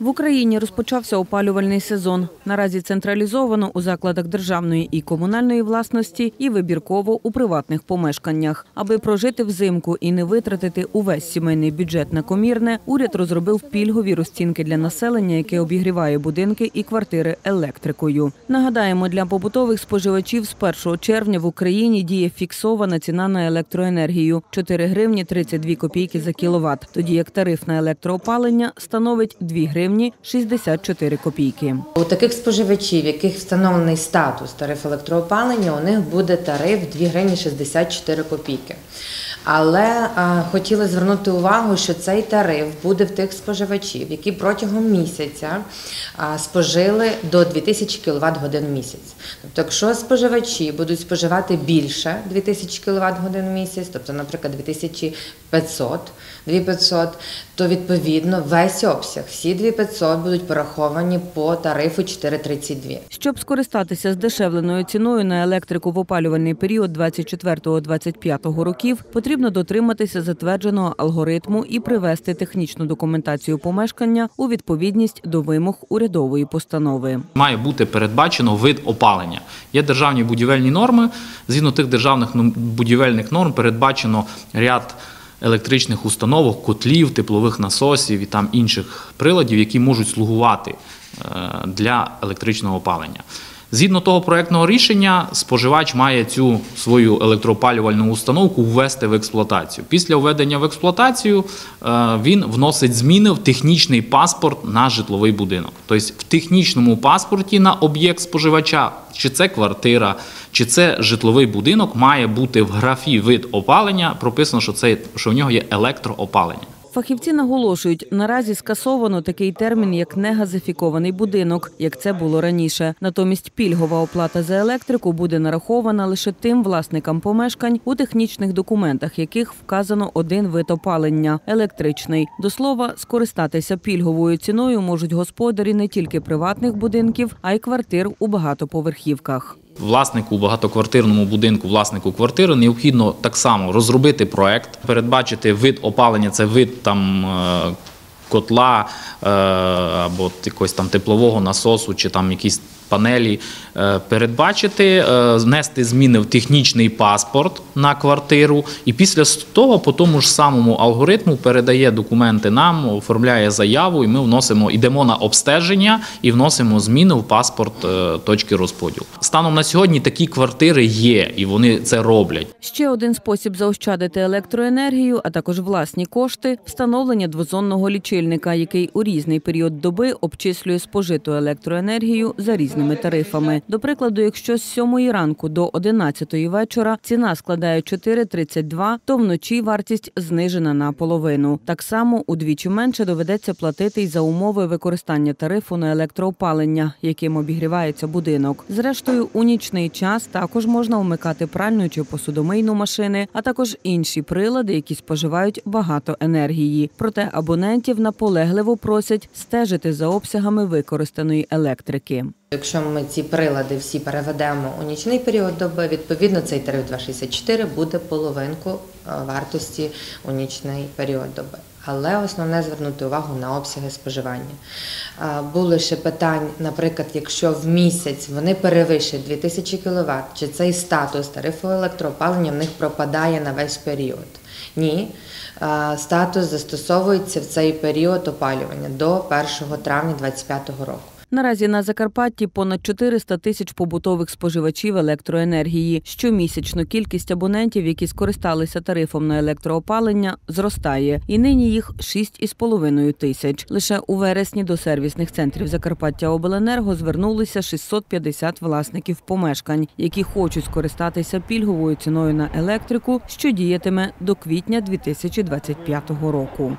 В Україні розпочався опалювальний сезон. Наразі централізовано у закладах державної і комунальної власності і вибірково у приватних помешканнях. Аби прожити взимку і не витратити увесь сімейний бюджет на комірне, уряд розробив пільгові розцінки для населення, яке обігріває будинки і квартири електрикою. Нагадаємо, для побутових споживачів з 1 червня в Україні діє фіксована ціна на електроенергію 4 гривні 32 копійки за кіловат, тоді як тариф на електроопалення становить 2 гривні 64 копійки. У таких споживачів, яких встановлений статус тариф електроопалення, у них буде тариф 2 гривні 64 копійки. Але а, хотіла звернути увагу, що цей тариф буде в тих споживачів, які протягом місяця а, спожили до 2000 кВт годин в місяць. Тобто, якщо споживачі будуть споживати більше 2000 кВт годин в місяць, тобто, наприклад, 2500, 2500, то відповідно весь обсяг, всі 2500 будуть пораховані по тарифу 432. Щоб скористатися здешевленою ціною на електрику в опалювальний період 24-25 років, потрібно дотриматися затвердженого алгоритму і привести технічну документацію помешкання у відповідність до вимог урядової постанови. Має бути передбачено вид опалення. Є державні будівельні норми. Згідно тих державних будівельних норм передбачено ряд електричних установок, котлів, теплових насосів і там інших приладів, які можуть слугувати е, для електричного опалення. Згідно того проектного рішення, споживач має цю свою електроопалювальну установку ввести в експлуатацію. Після введення в експлуатацію е, він вносить зміни в технічний паспорт на житловий будинок. Тобто в технічному паспорті на об'єкт споживача, чи це квартира, чи це житловий будинок, має бути в графі вид опалення прописано, що це що в нього є електроопалення. Фахівці наголошують, наразі скасовано такий термін, як негазифікований будинок, як це було раніше. Натомість пільгова оплата за електрику буде нарахована лише тим власникам помешкань, у технічних документах яких вказано один вид опалення електричний. До слова, скористатися пільговою ціною можуть господарі не тільки приватних будинків, а й квартир у багатоповерхівках. Власнику багатоквартирному будинку, власнику квартири необхідно так само розробити проект, передбачити вид опалення, це вид там е, котла е, або якогось там теплового насосу, чи там якісь панелі, е, передбачити, внести зміни в технічний паспорт на квартиру, і після того по тому ж самому алгоритму передає документи нам, оформляє заяву, і ми вносимо, йдемо на обстеження і вносимо зміни в паспорт е, точки розподілу. Станом на сьогодні такі квартири є, і вони це роблять. Ще один спосіб заощадити електроенергію, а також власні кошти встановлення двозонного лічильника, який у різний період доби обчислює спожиту електроенергію за різними тарифами. До прикладу, якщо з 7 ранку до 11 вечора ціна складає 4,32, то вночі вартість знижена на половину. Так само удвічі менше доведеться платити й за умови використання тарифу на електроопалення, яким обігрівається будинок. Зрештою, у нічний час також можна вмикати пральну чи посудомийну машини, а також інші прилади, які споживають багато енергії. Проте абонентів наполегливо просять стежити за обсягами використаної електрики. Якщо ми ці прилади всі переведемо у нічний період доби, відповідно цей тариф 2,64 буде половинку е, вартості у нічний період доби. Але основне звернути увагу на обсяги споживання. Е, Було ще питань, наприклад, якщо в місяць вони перевищують 2000 кВт, чи цей статус тарифу електроопалення в них пропадає на весь період? Ні. Е, Статус застосовується в цей період опалювання до 1 травня 2025 року. Наразі на Закарпатті понад 400 тисяч побутових споживачів електроенергії. Щомісячно кількість абонентів, які скористалися тарифом на електроопалення, зростає, і нині їх 6,5 тисяч. Лише у вересні до сервісних центрів Закарпаття Обленерго звернулися 650 власників помешкань, які хочуть скористатися пільговою ціною на електрику, що діятиме до квітня 2025 року.